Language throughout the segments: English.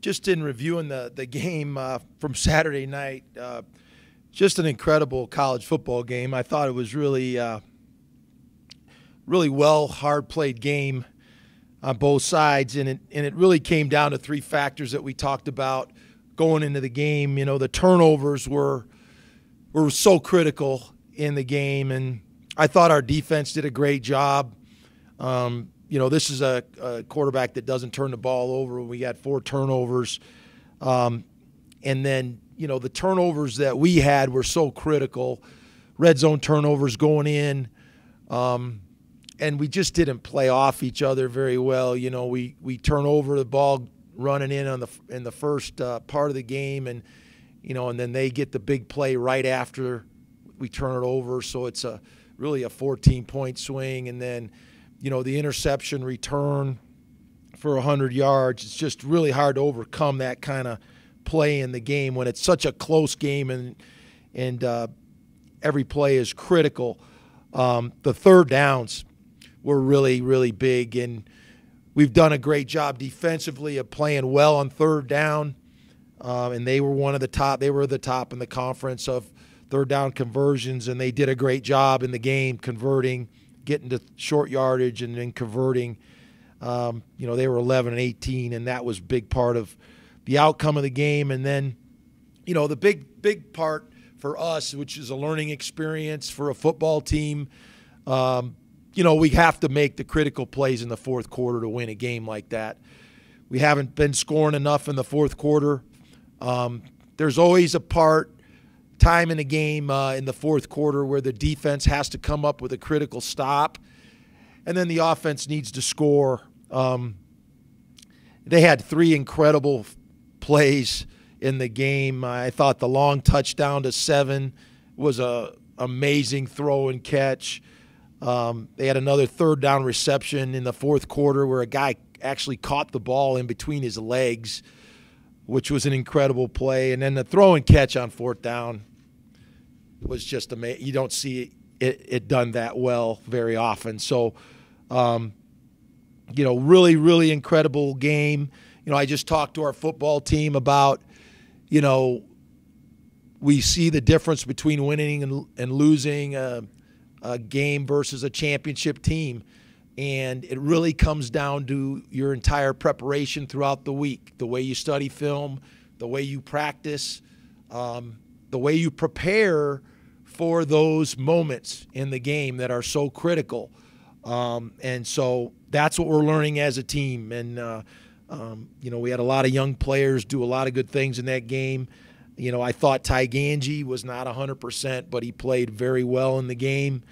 just in reviewing the the game uh, from Saturday night, uh, just an incredible college football game. I thought it was really, uh, really well hard played game on both sides, and it and it really came down to three factors that we talked about going into the game. You know, the turnovers were were so critical in the game, and I thought our defense did a great job. Um, you know, this is a, a, quarterback that doesn't turn the ball over. We got four turnovers. Um, and then, you know, the turnovers that we had were so critical. Red zone turnovers going in. Um, and we just didn't play off each other very well. You know, we, we turn over the ball running in on the in the first uh, part of the game, and you know, and then they get the big play right after we turn it over. So it's a really a 14 point swing, and then you know, the interception return for 100 yards. It's just really hard to overcome that kind of play in the game when it's such a close game and and uh, every play is critical. Um, the third downs were really really big, and we've done a great job defensively of playing well on third down. Um, and they were one of the top. They were the top in the conference of third down conversions, and they did a great job in the game converting getting to short yardage and then converting. Um, you know, they were 11 and 18, and that was big part of the outcome of the game. And then, you know, the big, big part for us, which is a learning experience for a football team, um, you know, we have to make the critical plays in the fourth quarter to win a game like that. We haven't been scoring enough in the fourth quarter. Um, there's always a part time in the game uh, in the fourth quarter where the defense has to come up with a critical stop, and then the offense needs to score. Um, they had three incredible plays in the game. I thought the long touchdown to seven was a amazing throw and catch. Um, they had another third down reception in the fourth quarter where a guy actually caught the ball in between his legs, which was an incredible play. And then the throw and catch on fourth down was just amazing. You don't see it, it done that well very often. So, um, you know, really, really incredible game. You know, I just talked to our football team about, you know, we see the difference between winning and, and losing a, a game versus a championship team. And it really comes down to your entire preparation throughout the week the way you study film, the way you practice, um, the way you prepare for those moments in the game that are so critical. Um, and so that's what we're learning as a team. And, uh, um, you know, we had a lot of young players do a lot of good things in that game. You know, I thought Ty Gangi was not 100%, but he played very well in the game.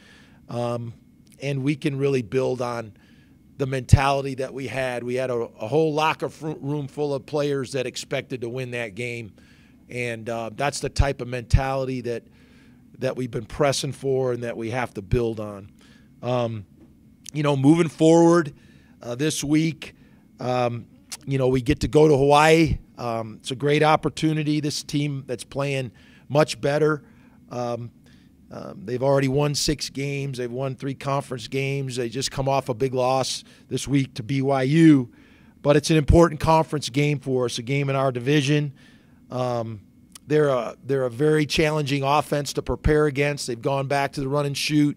Um, and we can really build on the mentality that we had. We had a, a, whole locker room full of players that expected to win that game. And uh, that's the type of mentality that – that we've been pressing for and that we have to build on. Um, you know, moving forward uh, this week, um, you know, we get to go to Hawaii. Um, it's a great opportunity. This team that's playing much better. Um, um, they've already won six games. They've won three conference games. They just come off a big loss this week to BYU, but it's an important conference game for us. A game in our division. Um, they're a they're a very challenging offense to prepare against. They've gone back to the run and shoot.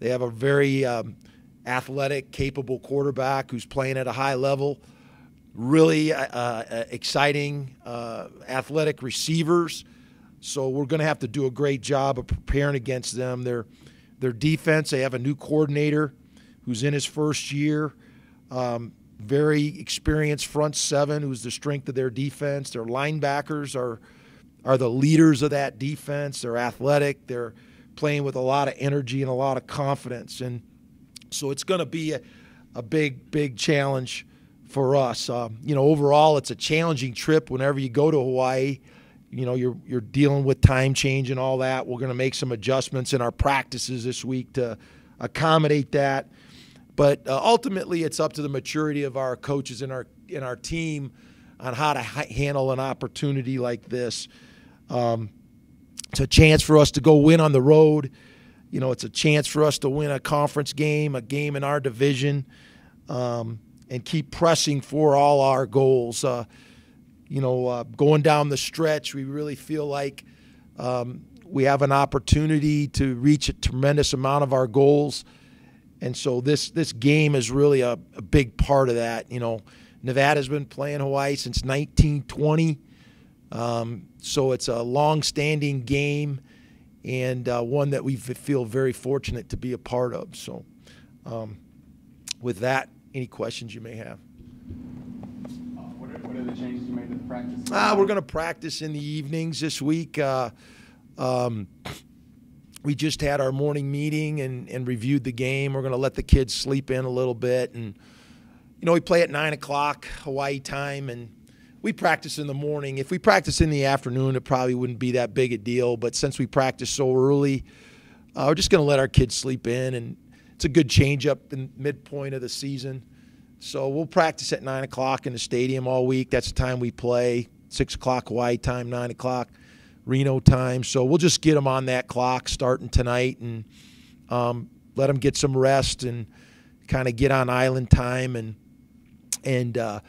They have a very um, athletic, capable quarterback who's playing at a high level. Really uh, uh, exciting, uh, athletic receivers. So we're going to have to do a great job of preparing against them. Their their defense. They have a new coordinator who's in his first year. Um, very experienced front seven, who's the strength of their defense. Their linebackers are are the leaders of that defense. They're athletic. They're playing with a lot of energy and a lot of confidence. And so it's going to be a, a, big, big challenge for us. Uh, you know, overall, it's a challenging trip whenever you go to Hawaii. You know, you're, you're dealing with time change and all that. We're going to make some adjustments in our practices this week to accommodate that. But uh, ultimately, it's up to the maturity of our coaches and our, and our team on how to ha- handle an opportunity like this. Um, it's a chance for us to go win on the road. You know, it's a chance for us to win a conference game, a game in our division, um, and keep pressing for all our goals. Uh, you know, uh, going down the stretch, we really feel like um, we have an opportunity to reach a tremendous amount of our goals. And so this this game is really a, a big part of that. You know, Nevada's been playing Hawaii since 1920, um, so it's a long-standing game and uh, one that we feel very fortunate to be a part of. So, um, with that, any questions you may have? Uh, what, are, what, are, the changes you made to the practice? Ah, we're going to practice in the evenings this week. Uh, um, we just had our morning meeting and, and reviewed the game. We're going to let the kids sleep in a little bit. And, you know, we play at 9 o'clock Hawaii time, and we practice in the morning. If we practice in the afternoon, it probably wouldn't be that big a deal. But since we practice so early, uh, we're just going to let our kids sleep in. And it's a good change up in midpoint of the season. So we'll practice at 9 o'clock in the stadium all week. That's the time we play. 6 o'clock Hawaii time, 9 o'clock Reno time. So we'll just get them on that clock starting tonight and um, let them get some rest and kind of get on island time and and uh,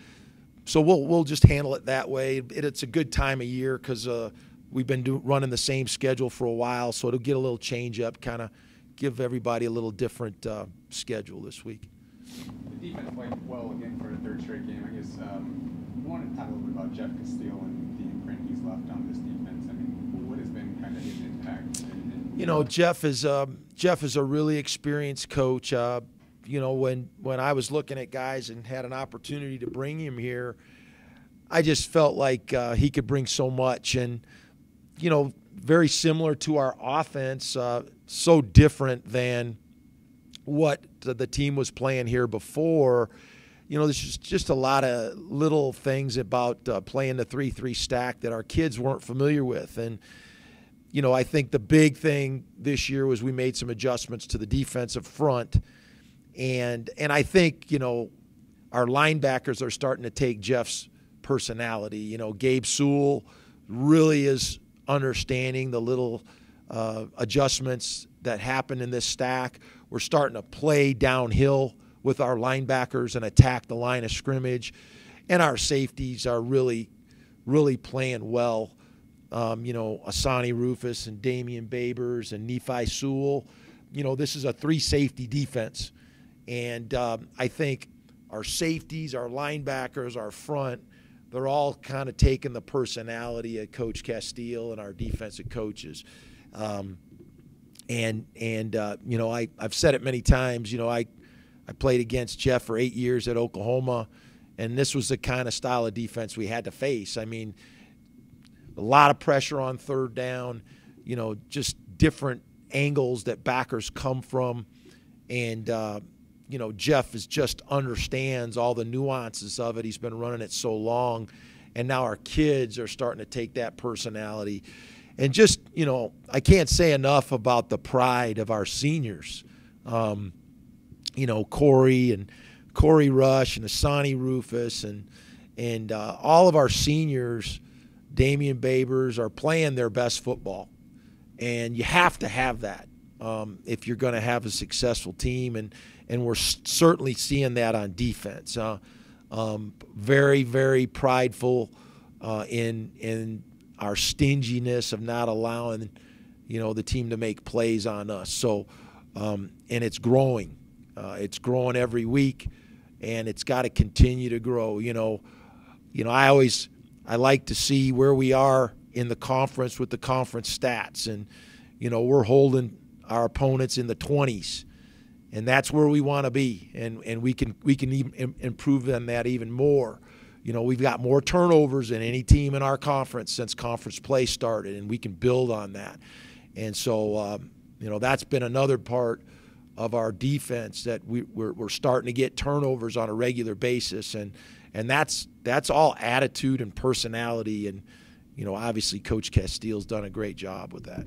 so we'll we'll just handle it that way. It, it's a good time of year because uh, we've been do, running the same schedule for a while, so it'll get a little change up, kind of give everybody a little different uh, schedule this week. The defense played well again for a third straight game. I guess um, I wanted to talk a little bit about Jeff Casteel and the imprint he's left on this defense. I mean, what has been kind of his impact? You know, Jeff is um, Jeff is a really experienced coach. You know, when when I was looking at guys and had an opportunity to bring him here, I just felt like uh, he could bring so much, and you know, very similar to our offense, uh, so different than what the team was playing here before. You know, there's just, a lot of little things about uh, playing the 3 3 stack that our kids weren't familiar with. And, you know, I think the big thing this year was we made some adjustments to the defensive front and and I think you know our linebackers are starting to take Jeff's personality. You know, Gabe Sewell really is understanding the little uh, adjustments that happen in this stack. We're starting to play downhill with our linebackers and attack the line of scrimmage, and our safeties are really, really playing well. Um, you know, Asauni Rufus and Dameon Babers and Nephi Sewell. You know, this is a three safety defense. And um, I think our safeties, our linebackers, our front, they're all kind of taking the personality of Coach Casteel and our defensive coaches. Um, and and uh, you know, I I've said it many times. You know, I I played against Jeff for eight years at Oklahoma, and this was the kind of style of defense we had to face. I mean, a lot of pressure on third down. You know, just different angles that backers come from, and uh, you know, Jeff is just understands all the nuances of it. He's been running it so long, and now our kids are starting to take that personality. And just, you know, I can't say enough about the pride of our seniors. Um, you know, Korey and Korey Rush and Asauni Rufus and and uh, all of our seniors, Dameon Babers, are playing their best football, and you have to have that um, if you're going to have a successful team. And and we're certainly seeing that on defense. Uh, um, very, very prideful uh, in in our stinginess of not allowing, you know, the team to make plays on us. So, um, and it's growing. Uh, it's growing every week, and it's got to continue to grow. You know, you know, I always I like to see where we are in the conference with the conference stats, and you know, we're holding our opponents in the 20s and that's where we want to be. And and we can we can even improve on that even more. You know we've got more turnovers than any team in our conference since conference play started and we can build on that. And so um, you know that's been another part of our defense that we, we're, we're starting to get turnovers on a regular basis. And and that's that's all attitude and personality. And you know obviously coach Casteel's done a great job with that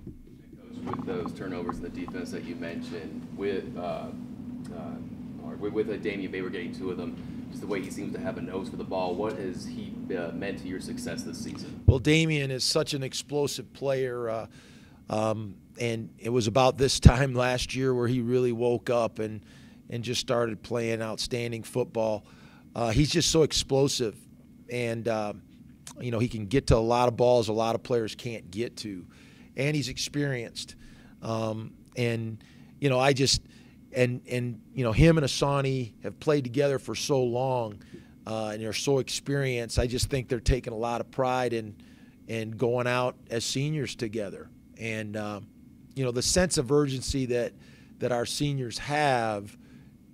with those turnovers in the defense that you mentioned, with uh, uh, with, uh, Dameon Baber getting two of them, just the way he seems to have a nose for the ball. What has he uh, meant to your success this season? Well, Dameon is such an explosive player. Uh, um, and it was about this time last year where he really woke up and, and just started playing outstanding football. Uh, he's just so explosive. And, uh, You know, he can get to a lot of balls a lot of players can't get to, and he's experienced. Um, and you know, I just and and you know him and Asauni have played together for so long, uh, and they're so experienced. I just think they're taking a lot of pride in in going out as seniors together, and uh, you know the sense of urgency that that our seniors have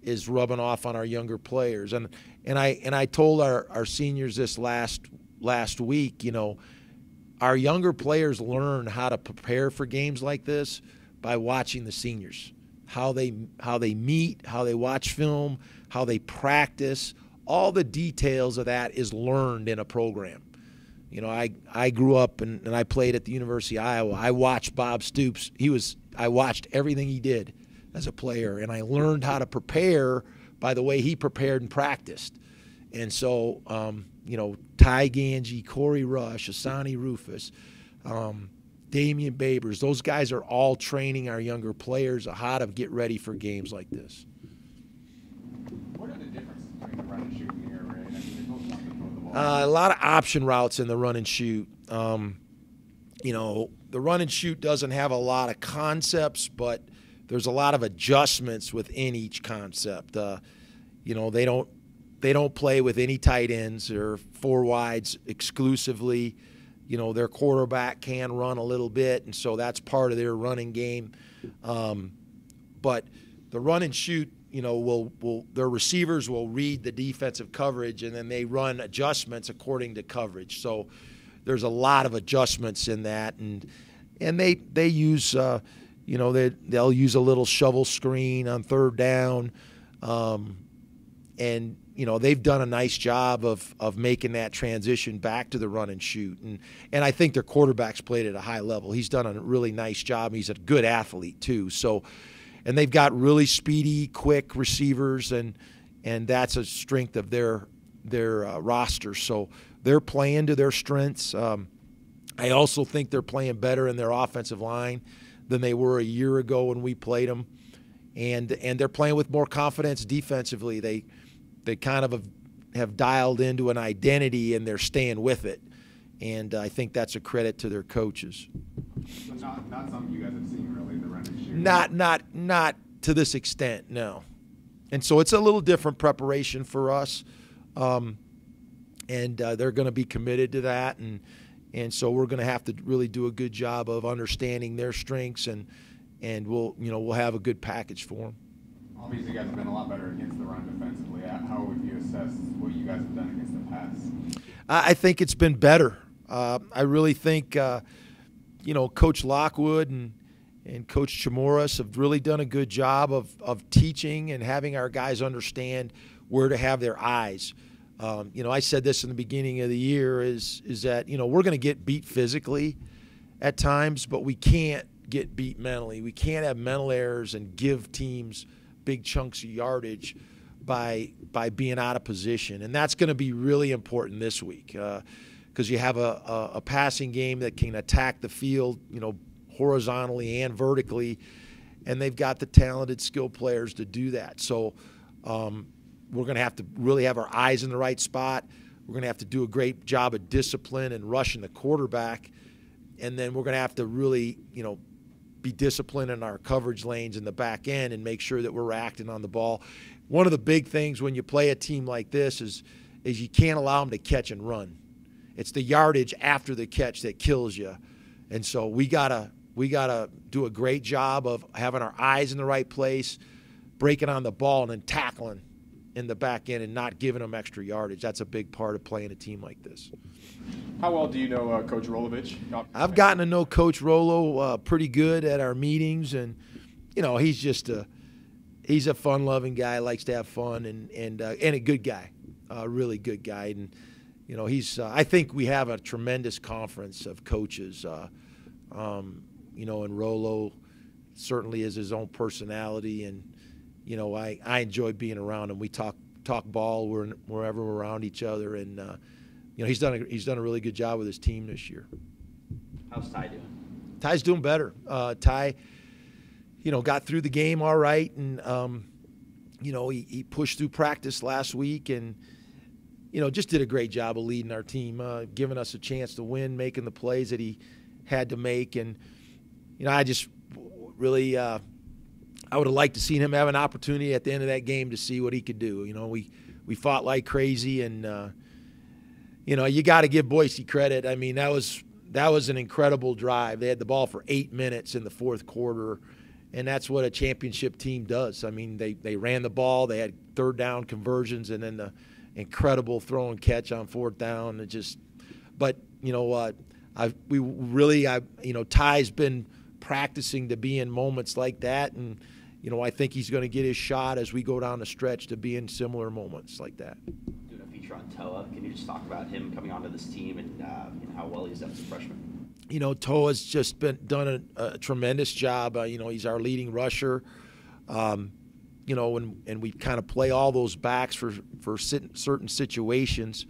is rubbing off on our younger players. And and I and I told our, our seniors this last last week, you know, our younger players learn how to prepare for games like this by watching the seniors. How they how they meet, how they watch film, how they practice, all the details of that is learned in a program. You know, I, I grew up and, and I played at the University of Iowa. I watched Bob Stoops. He was I watched everything he did as a player, and I learned how to prepare by the way he prepared and practiced. And so, um, you know, Ty Gangi, Korey Rush, Asauni Rufus, um, Dameon Babers, those guys are all training our younger players a how to get ready for games like this. What are the differences between the run and shoot in the air raid? I mean, they both want to throw the ball. Uh, a lot of option routes in the run and shoot. Um, you know, the run and shoot doesn't have a lot of concepts, but – there's a lot of adjustments within each concept. Uh, you know, they don't they don't play with any tight ends or four wides exclusively. You know, their quarterback can run a little bit, and so that's part of their running game. Um, but the run and shoot, you know, will will their receivers will read the defensive coverage, and then they run adjustments according to coverage. So there's a lot of adjustments in that, and and they they use. Uh, you know, they they'll use a little shovel screen on third down, um, and you know they've done a nice job of of making that transition back to the run and shoot, and and I think their quarterback's played at a high level. He's done a really nice job. He's a good athlete too. So, and they've got really speedy, quick receivers, and and that's a strength of their their uh, roster. So they're playing to their strengths. Um, I also think they're playing better in their offensive line than they were a year ago when we played them, and and they're playing with more confidence defensively. They they kind of have, have dialed into an identity and they're staying with it, and I think that's a credit to their coaches. So not, not something you guys have seen really the run and shoot. Not not not to this extent, no. And so it's a little different preparation for us, um, and uh, they're going to be committed to that and and so we're going to have to really do a good job of understanding their strengths and and we'll you know we'll have a good package for them. Obviously, you guys have been a lot better against the run defensively. What you guys have done against the pass? I think it's been better. Uh, I really think uh, you know Coach Lockwood and and Coach Chamoras have really done a good job of of teaching and having our guys understand where to have their eyes. Um, you know, I said this in the beginning of the year is is that you know we're going to get beat physically at times, but we can't get beat mentally. We can't have mental errors and give teams big chunks of yardage by by being out of position, and that's going to be really important this week because uh, you have a, a, a passing game that can attack the field, you know, horizontally and vertically, and they've got the talented, skilled players to do that. So. Um, we're going to have to really have our eyes in the right spot. We're going to have to do a great job of discipline and rushing the quarterback. And then we're going to have to really, you know, be disciplined in our coverage lanes in the back end and make sure that we're acting on the ball. One of the big things when you play a team like this is is you can't allow them to catch and run. It's the yardage after the catch that kills you. And so we got to we got to do a great job of having our eyes in the right place, breaking on the ball and then tackling in the back end and not giving them extra yardage. That's a big part of playing a team like this. How well do you know uh, Coach Rolovich? I've gotten to know Coach Rolo uh, pretty good at our meetings, and you know he's just a he's a fun-loving guy, likes to have fun, and and uh, and a good guy, a really good guy, and you know he's. Uh, I think we have a tremendous conference of coaches. Uh, um, you know, and Rolo certainly has his own personality and you know, I, I enjoy being around him. We talk talk ball we're, wherever we're around each other, and uh, you know he's done a, he's done a really good job with his team this year. How's Ty doing? Ty's doing better. Uh, Ty, you know, got through the game all right, and um, you know he, he pushed through practice last week, and you know, just did a great job of leading our team, uh, giving us a chance to win, making the plays that he had to make, and you know, I just really. Uh, I would have liked to seen him have an opportunity at the end of that game to see what he could do. You know, we we fought like crazy, and uh, you know, you got to give Boise credit. I mean, that was that was an incredible drive. They had the ball for eight minutes in the fourth quarter, and that's what a championship team does. I mean, they they ran the ball, they had third down conversions, and then the incredible throw and catch on fourth down. It just, but you know what, I we really I you know Ty's been practicing to be in moments like that and you know, I think he's going to get his shot as we go down the stretch to be in similar moments like that. Doing a feature on Toa, can you just talk about him coming onto this team and, uh, and how well he's done as a freshman? You know, Toa's just been done a, a tremendous job. Uh, you know, he's our leading rusher. Um, you know, and, and we kind of play all those backs for for certain situations.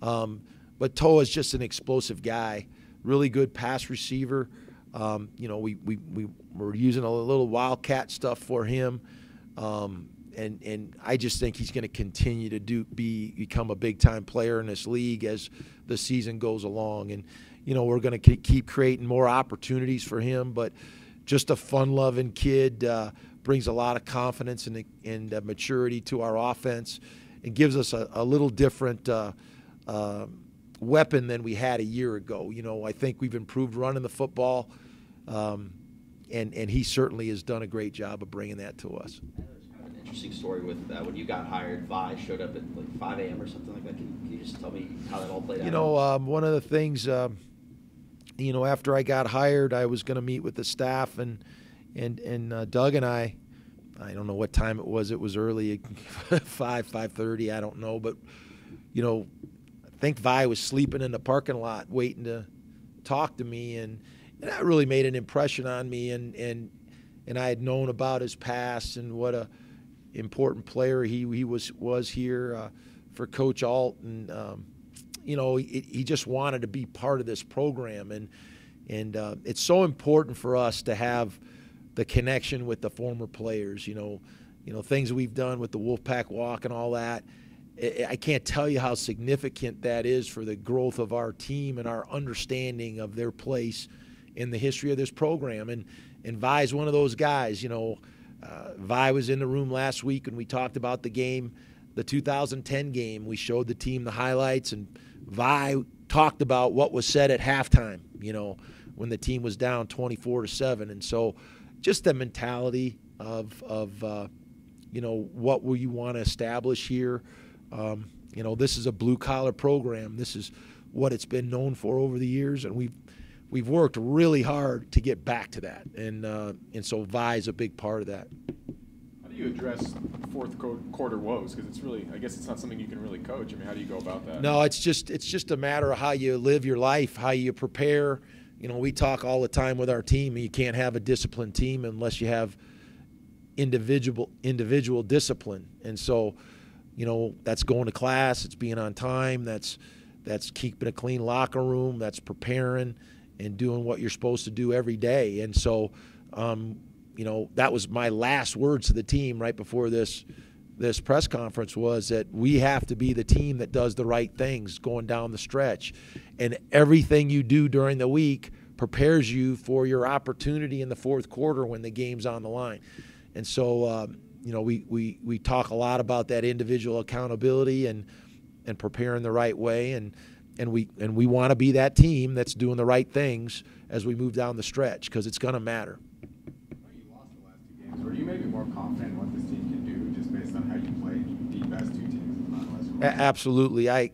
Um, but Toa is just an explosive guy, really good pass receiver. Um, you know, we, we, we were using a little wildcat stuff for him. Um, and, and I just think he's going to continue to do be become a big time player in this league as the season goes along. And you know we're going to keep creating more opportunities for him. But just a fun loving kid uh, brings a lot of confidence and, and uh, maturity to our offense, and gives us a, a little different. Uh, uh weapon than we had a year ago. You know, I think we've improved running the football. Um, and, and he certainly has done a great job of bringing that to us. An interesting story with uh, when you got hired, Vai showed up at like 5 a.m. or something like that. Can, can, you just tell me how that all played out? You know, um, one of the things, um, you know, after I got hired, I was going to meet with the staff, and and and uh, Doug and I, I don't know what time it was. It was early, five five thirty. I don't know, but you know, I think Vai was sleeping in the parking lot waiting to talk to me, and and that really made an impression on me. And and and I had known about his past and what a important player he he was was here uh, for Coach Ault, and um, you know he, he just wanted to be part of this program, and and uh, it's so important for us to have the connection with the former players. You know, you know things we've done with the Wolfpack Walk and all that. I can't tell you how significant that is for the growth of our team and our understanding of their place in the history of this program. And and Vai is one of those guys. You know, uh, Vai was in the room last week and we talked about the game, the 2010 game. We showed the team the highlights, and Vai talked about what was said at halftime. You know, when the team was down 24 to seven, and so just the mentality of of uh, you know what will you want to establish here. Um, you know, this is a blue collar program. This is what it's been known for over the years, and we've we've worked really hard to get back to that, and uh, and so Vai is a big part of that. How do you address fourth quarter woes? Because it's really, I guess, it's not something you can really coach. I mean, how do you go about that? No, it's just it's just a matter of how you live your life, how you prepare. You know, we talk all the time with our team. You can't have a disciplined team unless you have individual individual discipline, and so you know that's going to class, it's being on time, that's that's keeping a clean locker room, that's preparing and doing what you're supposed to do every day. And so, um, you know, that was my last words to the team right before this this press conference was that we have to be the team that does the right things going down the stretch, and everything you do during the week prepares you for your opportunity in the fourth quarter when the game's on the line. And so, um, you know, we, we we talk a lot about that individual accountability and and preparing the right way and and we and we want to be that team that's doing the right things as we move down the stretch because it's going to matter. You lost the last two games. Were you maybe more confident in what this team can do just based on how you played the best two teams? A- absolutely, I.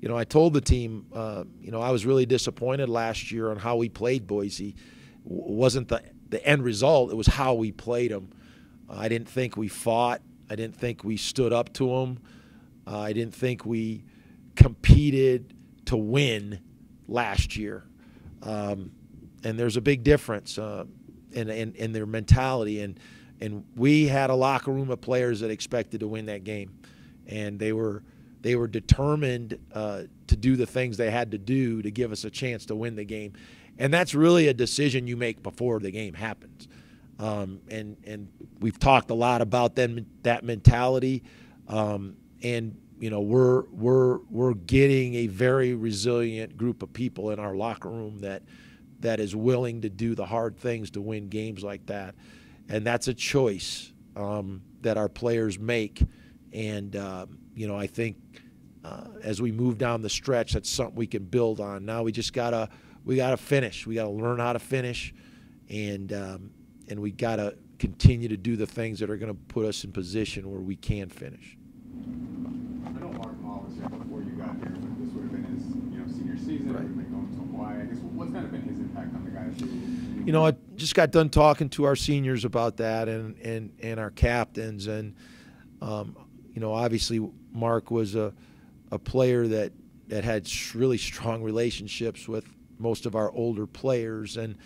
You know, I told the team, uh, you know, I was really disappointed last year on how we played Boise. It wasn't the the end result; it was how we played them. Uh, I didn't think we fought. I didn't think we stood up to them. Uh, I didn't think we competed to win last year. Um, and there's a big difference uh, in, in, in, their mentality. And, and we had a locker room of players that expected to win that game. And they were, they were determined uh, to do the things they had to do to give us a chance to win the game. And that's really a decision you make before the game happens. Um, and, and we've talked a lot about that, that mentality. Um, and you know, we're we're we're getting a very resilient group of people in our locker room that that is willing to do the hard things to win games like that, and that's a choice um, that our players make, and um, you know, I think uh, as we move down the stretch, that's something we can build on. Now we just gotta we gotta finish. We gotta learn how to finish, and um, and we gotta continue to do the things that are going to put us in position where we can finish. I know Mark Mall was here before you got here, but this would have been his, you know, senior season. Right. Right. Been going to Hawaii. I guess what's kind of been his impact on the guys? You know, I just got done talking to our seniors about that and and and our captains, and um, you know, obviously Mark was a a player that that had really strong relationships with most of our older players, and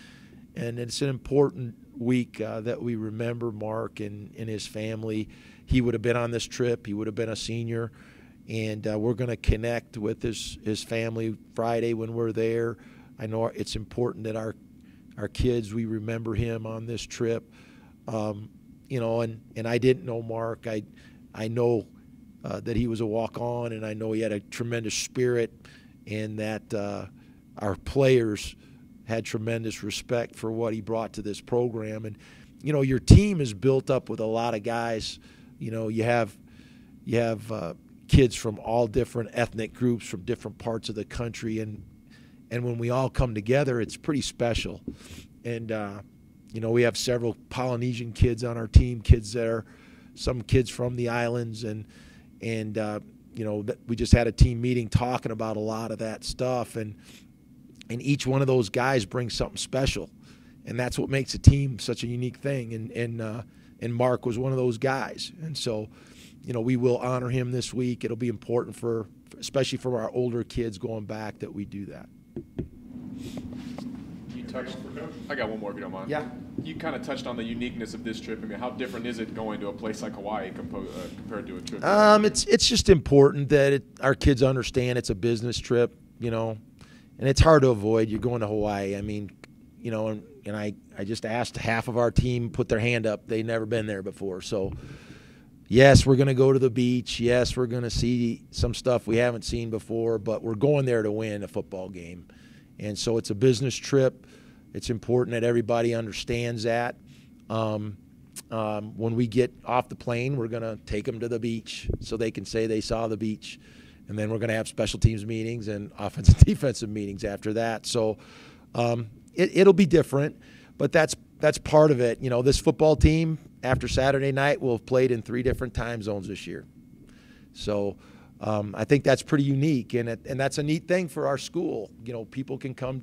and it's an important week uh, that we remember Mark and, and his family. He would have been on this trip. He would have been a senior, and uh, we're going to connect with his his family Friday when we're there. I know it's important that our our kids we remember him on this trip. Um, you know, and and I didn't know Mark. I I know uh, that he was a walk on, and I know he had a tremendous spirit, and that uh, our players had tremendous respect for what he brought to this program. And you know, your team is built up with a lot of guys. You know, you have you have uh, kids from all different ethnic groups from different parts of the country, and and when we all come together, it's pretty special. And uh, you know, we have several Polynesian kids on our team, kids that are some kids from the islands, and and uh, you know, we just had a team meeting talking about a lot of that stuff, and and each one of those guys brings something special, and that's what makes a team such a unique thing. And and uh, and Mark was one of those guys, and so, you know, we will honor him this week. It'll be important for, especially for our older kids going back, that we do that. You touched. I got one more if you don't mind. Yeah. You kind of touched on the uniqueness of this trip. I mean, how different is it going to a place like Hawaii compo- uh, compared to a trip? Um, it's it's just important that it, our kids understand it's a business trip, you know, and it's hard to avoid. You're going to Hawaii. I mean, you know, and, and I, I just asked half of our team put their hand up. They've never been there before. So, yes, we're going to go to the beach. Yes, we're going to see some stuff we haven't seen before, but we're going there to win a football game. And so it's a business trip. It's important that everybody understands that. Um, um, when we get off the plane, we're going to take them to the beach so they can say they saw the beach. And then we're going to have special teams meetings and offensive defensive meetings after that. So um, it, will be different, but that's that's part of it. You know, this football team after Saturday night will have played in three different time zones this year. So um, I think that's pretty unique, and it, and that's a neat thing for our school. You know, people can come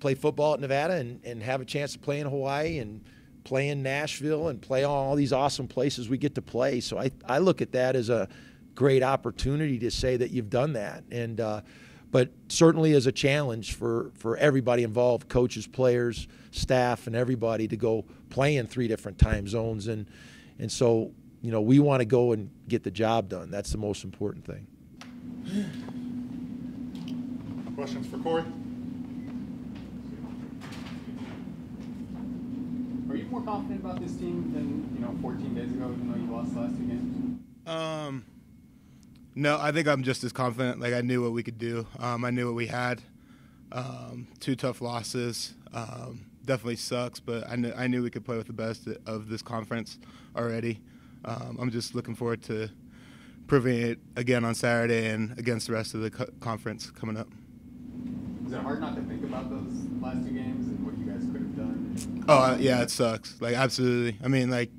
play football at Nevada and, and have a chance to play in Hawaii and play in Nashville and play all these awesome places we get to play. So I, I look at that as a great opportunity to say that you've done that. And uh, but certainly as a challenge for, for everybody involved, coaches, players, staff, and everybody to go play in three different time zones. And and so, you know, we want to go and get the job done. That's the most important thing. Questions for Korey? Are you more confident about this team than you know 14 days ago, even though you lost the last two games? Um, no, I think I'm just as confident. Like I knew what we could do. Um, I knew what we had. Um, two tough losses. Um, definitely sucks, but I knew I knew we could play with the best of this conference already. Um, I'm just looking forward to proving it again on Saturday and against the rest of the co- conference coming up. Is it hard not to think about those last two games and what you guys could have done? Oh uh, yeah, it sucks. Like absolutely. I mean, like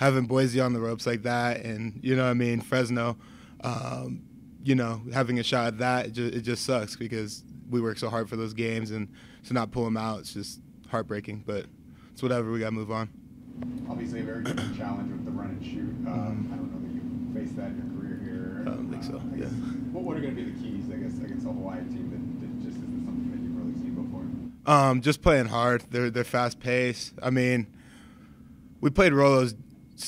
having Boise on the ropes like that, and you know, what I mean, Fresno. Um, you know, having a shot at that, it just, it just sucks because we work so hard for those games, and to not pull them out, it's just heartbreaking. But it's whatever. We got to move on. Obviously, a very different challenge with the run and shoot. Um, I don't know that you faced that in your career here. I don't think so, Uh, guess, yeah. What, what are going to be the keys, I guess, against a Hawaii team that, that just isn't something that you've really seen before? Um, just playing hard. They're they're fast paced. I mean, we played Rolo's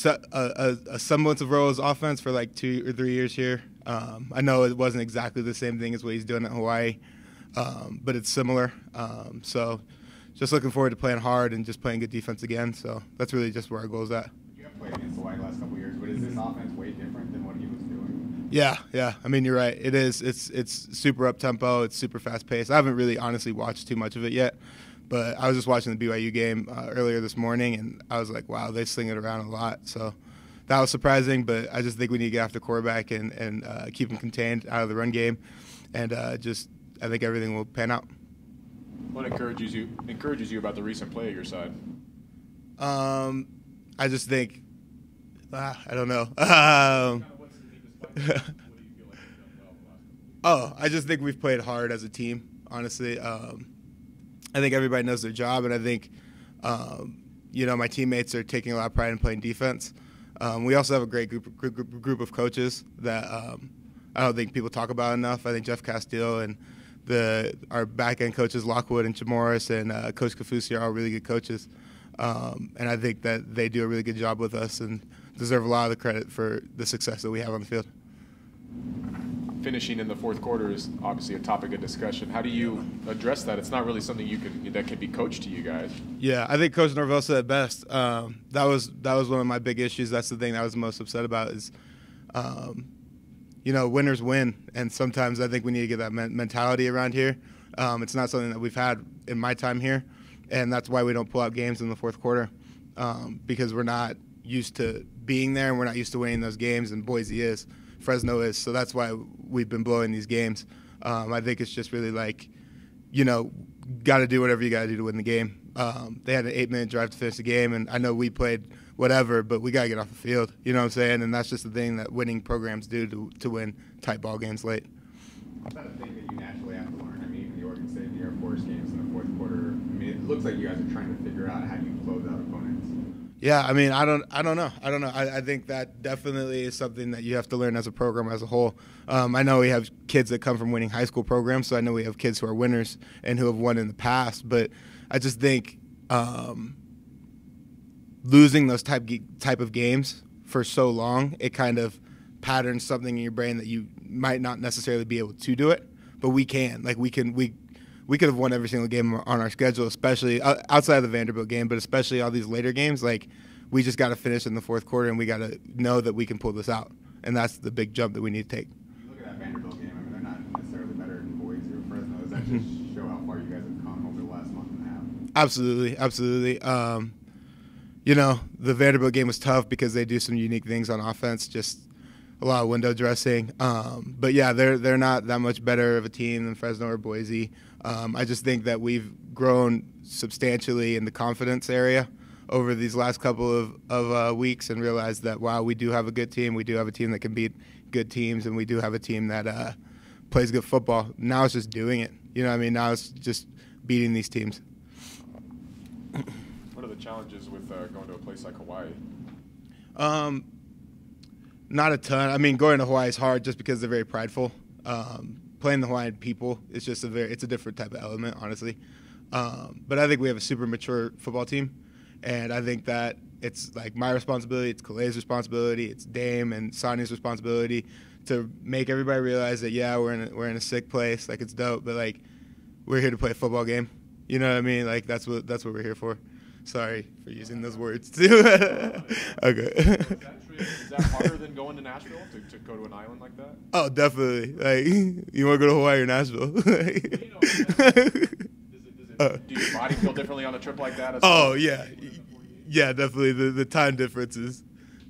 a, a, a semblance of Rolo's offense for like two or three years here. Um, I know it wasn't exactly the same thing as what he's doing at Hawaii, um, but it's similar. Um, so, just looking forward to playing hard and just playing good defense again. So that's really just where our goal is at. You have played against Hawaii the last couple years, but is this offense way different than what he was doing? Yeah, yeah. I mean, you're right. It is. It's it's super up tempo. It's super fast paced. I haven't really honestly watched too much of it yet, but I was just watching the BYU game uh, earlier this morning, and I was like, wow, they sling it around a lot. So that was surprising, but I just think we need to get after quarterback and and uh, keep them contained out of the run game, and uh, just I think everything will pan out. What encourages you encourages you about the recent play at your side? Um, I just think ah, I don't know. Um, oh, I just think we've played hard as a team. Honestly, um, I think everybody knows their job, and I think um, you know my teammates are taking a lot of pride in playing defense. Um, we also have a great group, group, group of coaches that um, I don't think people talk about enough. I think Jeff Casteel and the our back end coaches Lockwood and Chamoris and uh, Coach Kafusi are all really good coaches, um, and I think that they do a really good job with us and deserve a lot of the credit for the success that we have on the field. Finishing in the fourth quarter is obviously a topic of discussion. How do you address that? It's not really something you can that can be coached to you guys. Yeah, I think Coach Norvell said it best. Um, that was that was one of my big issues. That's the thing I was most upset about is, um, you know, winners win, and sometimes I think we need to get that men- mentality around here. Um, it's not something that we've had in my time here, and that's why we don't pull out games in the fourth quarter um, because we're not used to being there and we're not used to winning those games. And Boise is, Fresno is, so that's why we've been blowing these games. Um, I think it's just really like, you know, got to do whatever you got to do to win the game. Um, they had an eight minute drive to finish the game, and I know we played whatever, but we got to get off the field. You know what I'm saying? And that's just the thing that winning programs do to, to win tight ball games late. Is that a thing that you naturally have to learn? I mean, the Oregon State, the Air Force games in the fourth quarter. I mean, it looks like you guys are trying to figure out how you close out. Yeah, I mean, I don't, I don't know, I don't know. I, I think that definitely is something that you have to learn as a program as a whole. Um, I know we have kids that come from winning high school programs, so I know we have kids who are winners and who have won in the past. But I just think um, losing those type type of games for so long, it kind of patterns something in your brain that you might not necessarily be able to do it, but we can. Like we can, we we could have won every single game on our schedule, especially uh, outside of the Vanderbilt game, but especially all these later games. Like we just got to finish in the fourth quarter, and we got to know that we can pull this out, and that's the big jump that we need to take. You look at that Vanderbilt game. I mean, they're not necessarily better than Boise or Fresno. Does that just show how far you guys have come over the last month and a half? Absolutely, absolutely. Um, you know, the Vanderbilt game was tough because they do some unique things on offense, just a lot of window dressing. Um, but yeah, they're they're not that much better of a team than Fresno or Boise. Um, I just think that we've grown substantially in the confidence area over these last couple of, of uh, weeks and realized that wow, we do have a good team. We do have a team that can beat good teams, and we do have a team that uh, plays good football. Now it's just doing it. You know, what I mean, now it's just beating these teams. What are the challenges with uh, going to a place like Hawaii? Um, not a ton. I mean, going to Hawaii is hard just because they're very prideful. Um, playing the Hawaiian people, it's just a very, it's a different type of element, honestly. Um, but I think we have a super mature football team, and I think that it's like my responsibility, it's Kalei's responsibility, it's Dame and Sonny's responsibility to make everybody realize that yeah, we're in a, we're in a sick place, like it's dope, but like we're here to play a football game. You know what I mean? Like that's what that's what we're here for. Sorry for using those words too. okay. Is that harder than going to Nashville to, to go to an island like that? Oh, definitely. Like you want to go to Hawaii or Nashville? You know, does it, does it, do your body feel differently on a trip like that? as oh opposed yeah, yeah, definitely. The the time difference is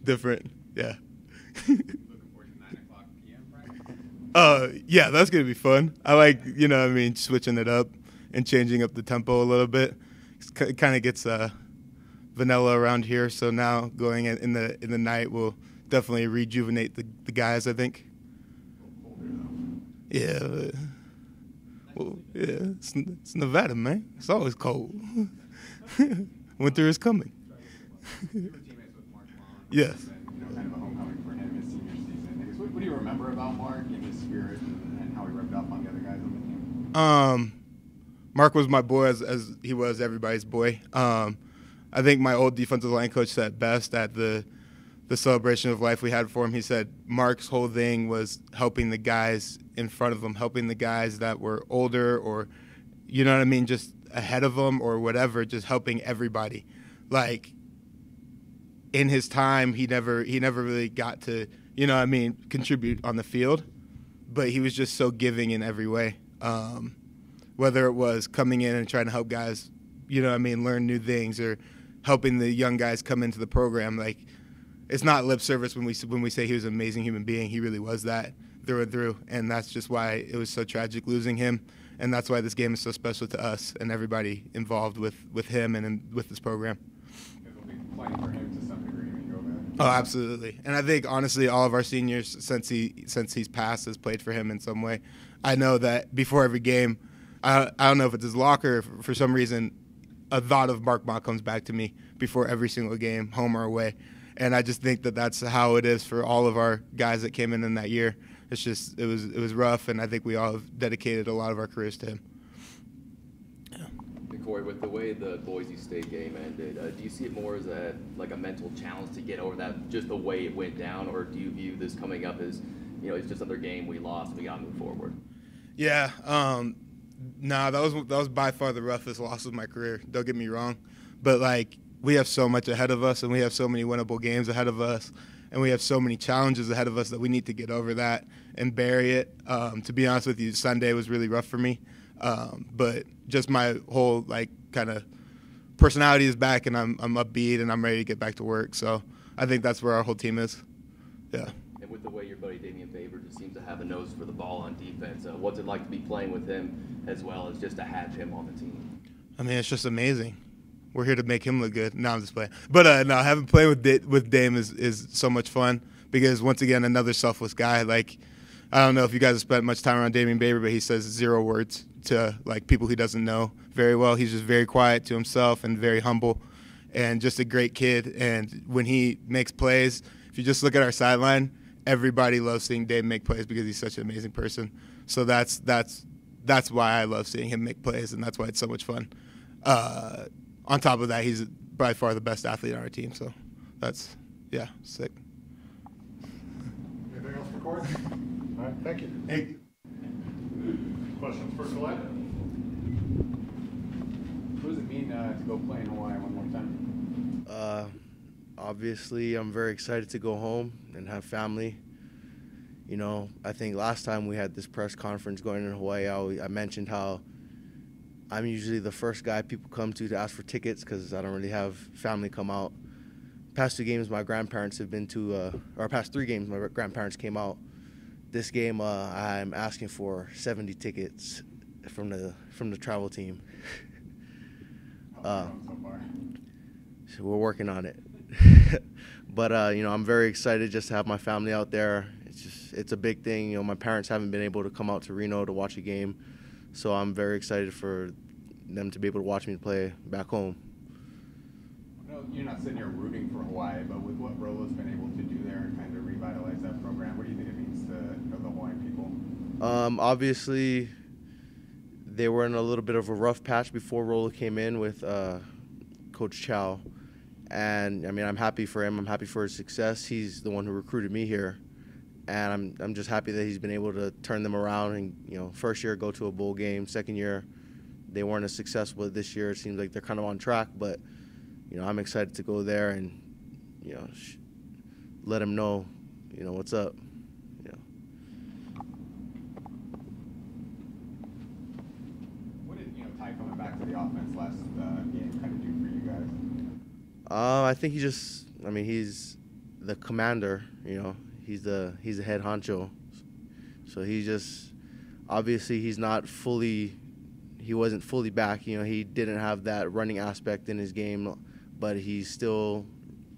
different. Yeah. Looking forward to nine o'clock p.m. Right? Uh, yeah, that's gonna be fun. I like, you know, I mean, switching it up and changing up the tempo a little bit. It kind of gets uh, vanilla around here. So now going in, in the in the night will definitely rejuvenate the, the guys. I think. Yeah. but- well, yeah, it's, it's Nevada, man. It's always cold. Winter is coming. You were teammates with Mark Vaughn. Yes. And, you know, kind of a homecoming for him his senior season. I guess, what, do you remember about Mark and his spirit and, and how he rubbed off on the other guys on the team? Um, Mark was my boy as, as he was everybody's boy. Um, I think my old defensive line coach said best at the the celebration of life we had for him. He said Mark's whole thing was helping the guys in front of him, helping the guys that were older or, you know what I mean, just ahead of him or whatever, just helping everybody. Like in his time, he never he never really got to you know, I mean, contribute on the field, but he was just so giving in every way. Um, whether it was coming in and trying to help guys, you know, I mean, learn new things or helping the young guys come into the program, like it's not lip service when we when we say he was an amazing human being. He really was that through and through, and that's just why it was so tragic losing him, and that's why this game is so special to us and everybody involved with with him and in, with this program. It'll be playing for him to some degree when you go back. Oh, absolutely. And I think honestly, all of our seniors since he since he's passed has played for him in some way. I know that before every game, I I don't know if it's his locker for some reason, a thought of Mark Mott comes back to me before every single game, home or away. And I just think that that's how it is for all of our guys that came in in that year. It's just it was it was rough, and I think we all have dedicated a lot of our careers to him. And Korey, with the way the Boise State game ended, uh, do you see it more as a like a mental challenge to get over that, just the way it went down, or do you view this coming up as, you know, it's just another game we lost, we got to move forward? Yeah, um, nah, that was that was by far the roughest loss of my career. Don't get me wrong, but like we have so much ahead of us, and we have so many winnable games ahead of us, and we have so many challenges ahead of us that we need to get over that and bury it. Um, to be honest with you, Sunday was really rough for me, um, but just my whole like kind of personality is back, and I'm I'm upbeat and I'm ready to get back to work. So I think that's where our whole team is. Yeah. And with the way your buddy Dameon Baber seems to have a nose for the ball on defense, uh, what's it like to be playing with him as well as just to have him on the team? I mean, it's just amazing. We're here to make him look good. No, I'm just playing. But uh, no, having played with Da- with Dame is, is so much fun because once again, another selfless guy. Like, I don't know if you guys have spent much time around Dameon Baber, but he says zero words to like people he doesn't know very well. He's just very quiet to himself and very humble, and just a great kid. And when he makes plays, if you just look at our sideline, everybody loves seeing Dave make plays because he's such an amazing person. So that's that's that's why I love seeing him make plays, and that's why it's so much fun. Uh, on top of that, he's by far the best athlete on our team. So that's yeah, sick. Anything else for Korey? All right, thank you. Thank you. Questions for Colette? What does it mean uh, to go play in Hawaii one more time? Uh, obviously, I'm very excited to go home and have family. You know, I think last time we had this press conference going in Hawaii, I, I mentioned how I'm usually the first guy people come to to ask for tickets because I don't really have family come out. Past two games, my grandparents have been to, uh, or past three games, my grandparents came out. This game, uh, I'm asking for 70 tickets from the from the travel team. Uh, it going so far? So we're working on it. but uh, you know, I'm very excited just to have my family out there. It's just it's a big thing. You know, my parents haven't been able to come out to Reno to watch a game, so I'm very excited for them to be able to watch me play back home. Know you're not sitting here rooting for Hawaii, but with what Rolo's been able to do there and kind of revitalize that program, what do you think it means to you know, the Hawaiian people? Um, obviously, they were in a little bit of a rough patch before Rolo came in with uh, Coach Chow, and I mean, I'm happy for him. I'm happy for his success. He's the one who recruited me here, and I'm I'm just happy that he's been able to turn them around. And you know, first year go to a bowl game, second year they weren't as successful. This year it seems like they're kind of on track, but you know, I'm excited to go there and you know, let them know, you know, what's up. You know. What did you know Ty coming back to the offense last uh, game kind of do for you guys? Uh, I think he just. I mean, he's the commander. You know, he's the he's the head honcho. So he just obviously he's not fully. He wasn't fully back. You know, he didn't have that running aspect in his game, but he's still,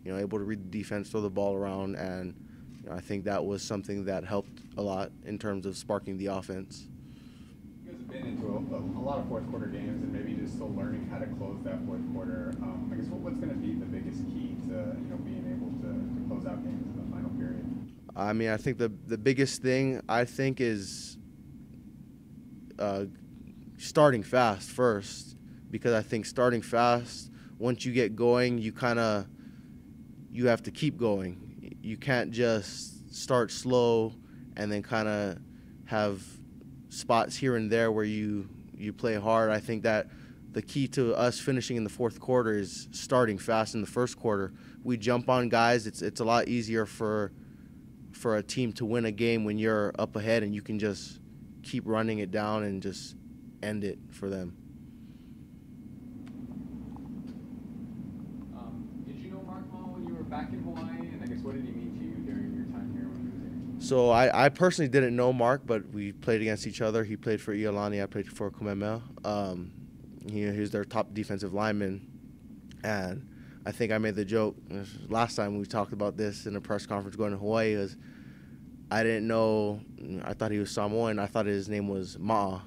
you know, able to read the defense, throw the ball around, and you know, I think that was something that helped a lot in terms of sparking the offense. Been into a, a, a lot of fourth quarter games and maybe just still learning how to close that fourth quarter. Um, I guess what, what's going to be the biggest key to you know being able to, to close out games in the final period? I mean, I think the the biggest thing I think is uh, starting fast first, because I think starting fast, once you get going, you kind of you have to keep going. You can't just start slow and then kind of have spots here and there where you you play hard. I think that the key to us finishing in the fourth quarter is starting fast in the first quarter. We jump on guys. It's it's a lot easier for for a team to win a game when you're up ahead and you can just keep running it down and just end it for them. Um, did you know Mark Mall when you were back in Hawaii? And I guess what did he mean to you during your time here when he was here? So I, I personally didn't know Mark, but we played against each other. He played for Iolani, I played for Kumemel. Um, he, he was their top defensive lineman, and I think I made the joke last time we talked about this in a press conference going to Hawaii. Was I didn't know. I thought he was Samoan. I thought his name was Ma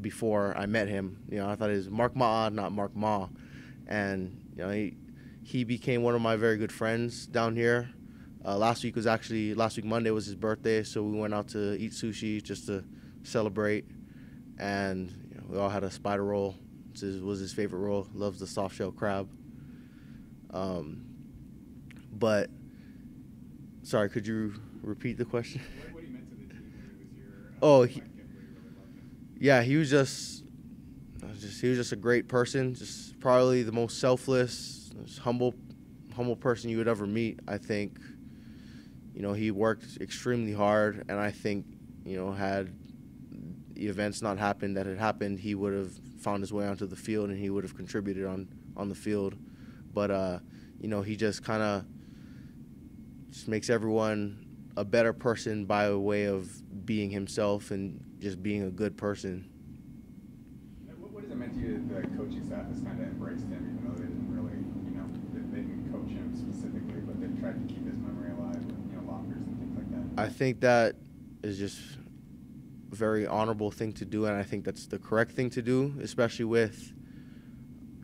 before I met him. You know, I thought it was Mark Ma, not Mark Ma, and you know he he became one of my very good friends down here. Uh, last week was actually last week Monday was his birthday, so we went out to eat sushi just to celebrate, and you know, we all had a spider roll. This was his favorite roll. Loves the soft shell crab. Um, but sorry, could you repeat the question? What, what he meant to the team when he was here? uh, Oh, he- in, what you really loved him? yeah, he was just, just he was just a great person. Just probably the most selfless, humble, humble person you would ever meet. I think. You know, he worked extremely hard, and I think, you know, had the events not happened that had happened, he would have found his way onto the field and he would have contributed on on the field. But uh, you know, he just kind of just makes everyone a better person by way of being himself and just being a good person. What, what has it meant to you that the coaching staff has kind of embraced him, even though they didn't really, you know, they, they didn't coach him specifically, but they tried to keep his memory alive with, you know, lockers and things like that? I think that is just a very honorable thing to do, and I think that's the correct thing to do, especially with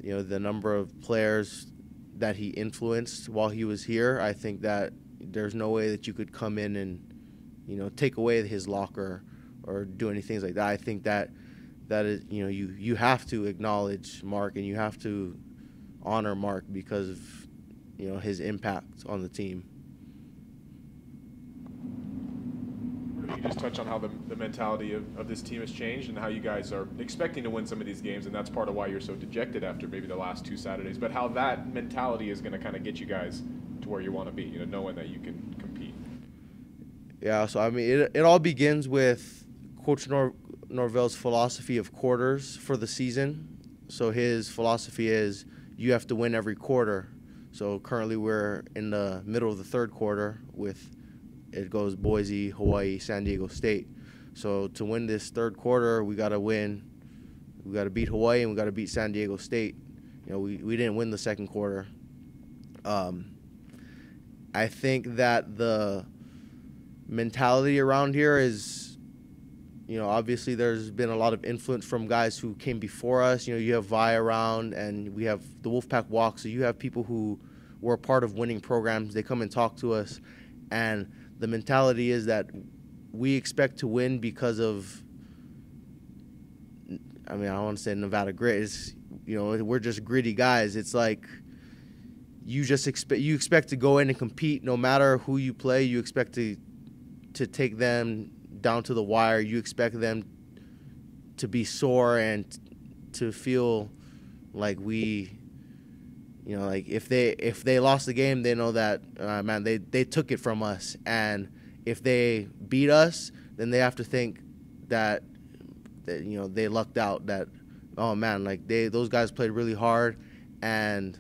you know the number of players that he influenced while he was here. I think that there's no way that you could come in and you know take away his locker or do any things like that. I think that that is you know you you have to acknowledge Mark and you have to honor Mark because of you know his impact on the team. You can just touch on how the, the mentality of, of this team has changed and how you guys are expecting to win some of these games, and that's part of why you're so dejected after maybe the last two Saturdays. But how that mentality is going to kind of get you guys to where you want to be, you know, knowing that you can compete. Yeah, so I mean, it, it all begins with Coach Nor- Norvell's philosophy of quarters for the season. So his philosophy is you have to win every quarter. So currently we're in the middle of the third quarter with it goes Boise, Hawaii, San Diego State. So to win this third quarter, we got to win. We got to beat Hawaii and we got to beat San Diego State. You know, we, we didn't win the second quarter. Um, I think that the mentality around here is, you know, obviously there's been a lot of influence from guys who came before us. You know, you have Vai around, and we have the Wolfpack Walk. So you have people who were part of winning programs. They come and talk to us, and the mentality is that we expect to win because of. I mean, I don't want to say Nevada grit. It's, you know, we're just gritty guys. It's like you just expect you expect to go in and compete no matter who you play. You expect to to take them down to the wire. You expect them to be sore and to feel like we you know like if they if they lost the game they know that uh, man they they took it from us. And if they beat us then they have to think that that you know they lucked out that oh man like they those guys played really hard. And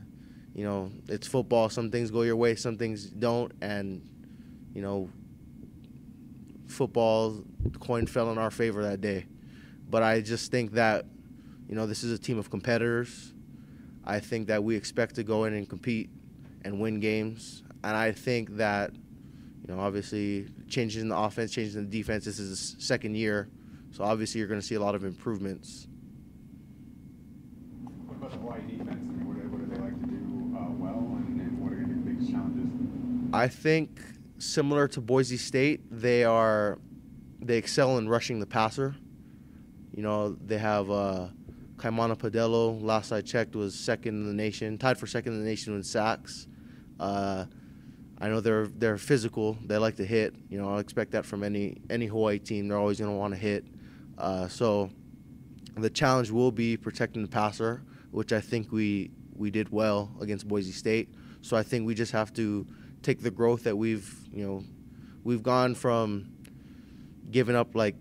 you know it's football. Some things go your way some things don't. And you know football coin fell in our favor that day. But i just think that you know this is a team of competitors i think that we expect to go in and compete and win games and i think that you know obviously changing the offense changing the defense this is the second year so obviously you're going to see a lot of improvements What about the Hawaii defense? I mean, what do, what do they like to do uh, well, and, and what are going to be the biggest challenges? I think similar to Boise State, they are they excel in rushing the passer. You know, they have uh, Kaimana Padello. Last I checked, was second in the nation, tied for second in the nation in sacks. Uh, I know they're they're physical. They like to hit. You know, I expect that from any any Hawaii team. They're always going to want to hit. Uh, so the challenge will be protecting the passer, which I think we we did well against Boise State. So I think we just have to take the growth that we've you know we've gone from giving up like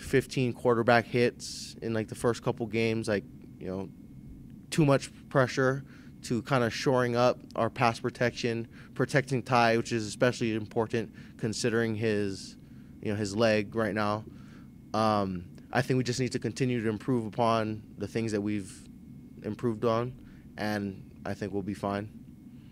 15 quarterback hits in like the first couple games, like you know, too much pressure to kind of shoring up our pass protection, protecting Ty, which is especially important considering his, you know, his leg right now. Um, I think we just need to continue to improve upon the things that we've improved on, and I think we'll be fine.